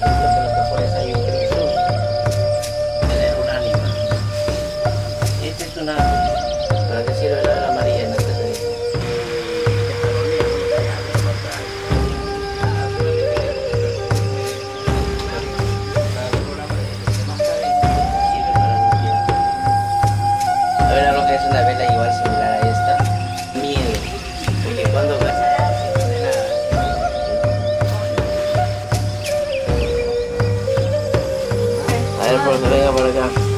Yo creo que lo que fue desayuno. per la